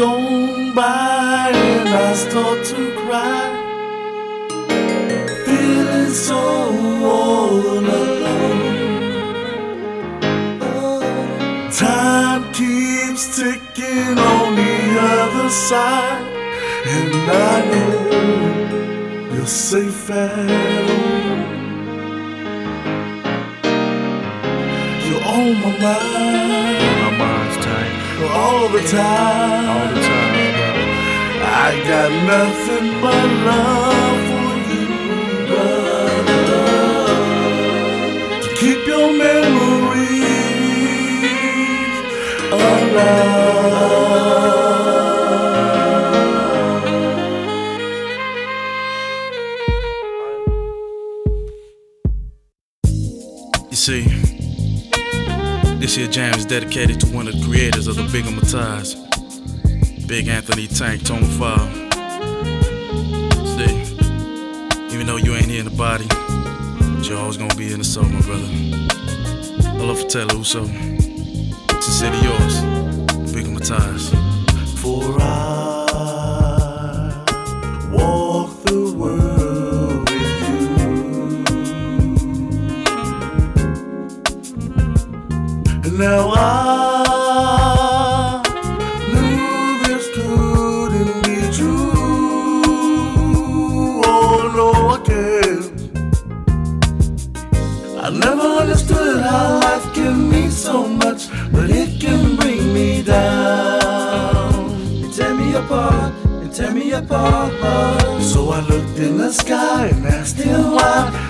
gone by and I start to cry. Feeling so all alone. Time keeps ticking on the other side, and I know you're safe at home. You're on my mind all the time. all the time, bro. I got nothing but love for you, brother. To keep your memories alive. This here jam is dedicated to one of the creators of the Big Ties, Big Anthony Tank Tone File. See, even though you ain't here in the body, you're always gonna be in the soul, my brother. I love for Taylor Uso. Sincerely yours, Big Ties. For I tear me apart. So I looked in the sky and asked him why.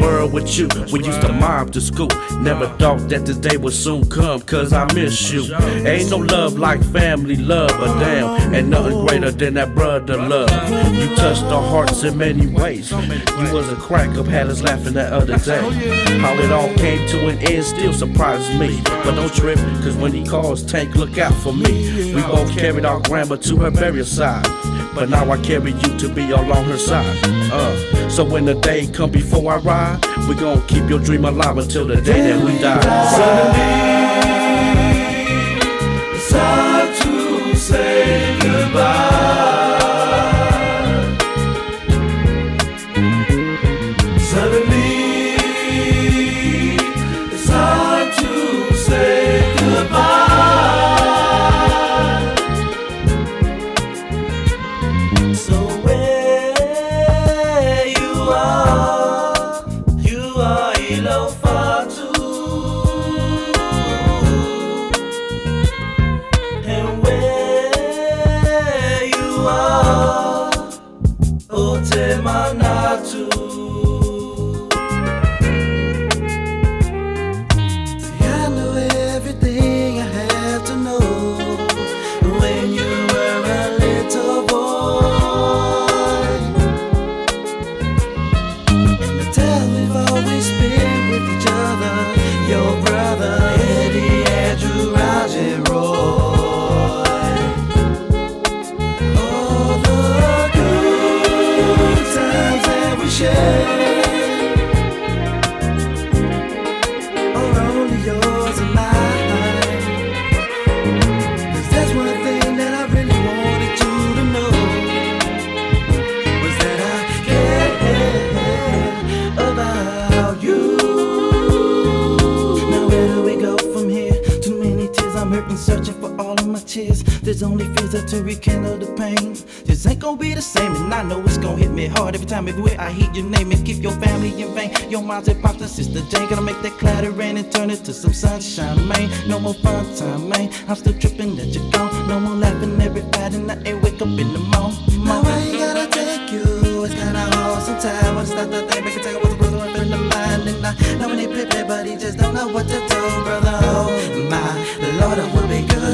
World with you. We used to mob to school. Never thought that this day would soon come, cause I miss you. Ain't no love like family love, but oh, damn, oh, ain't nothing oh. greater than that brother love. You touched our hearts in many ways. You was a crack up, had us laughing that other day. How it all came to an end still surprises me. But don't trip, cause when he calls Tank, look out for me. We both carried our grandma to her burial side. But now I carry you to be along her side. Uh, so when the day come before I ride, we gon' keep your dream alive until the day that we die. Suddenly, your searching for all of my tears. There's only fears to rekindle the pain. This ain't gonna be the same, and I know it's gonna hit me hard every time, everywhere I hear your name and keep your family in vain. Your mom's and pops and sister Jane gonna make that clatter rain and turn it to some sunshine, man. No more fun time, man. I'm still tripping that you're gone. No more laughing every night and I ain't wake up in the morning. Now I ain't gotta take you it's kinda hard sometimes. Wanna start that thing, make it take what's brother in the mind. And I know when they play, play, but he just don't know what to do, brother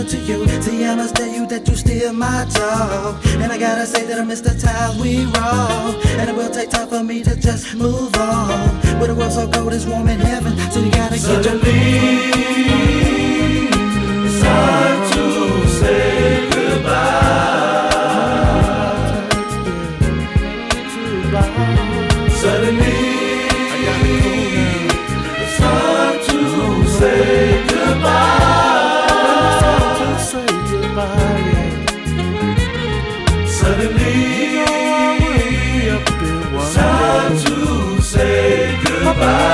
to you. See, I must tell you that you steal my talk. And I gotta say that I miss the time we roll. And it will take time for me to just move on. But the world's so cold, it's warm in heaven. So you gotta Suddenly, get your. It's time to say goodbye. Suddenly. It's time to say goodbye. Bye.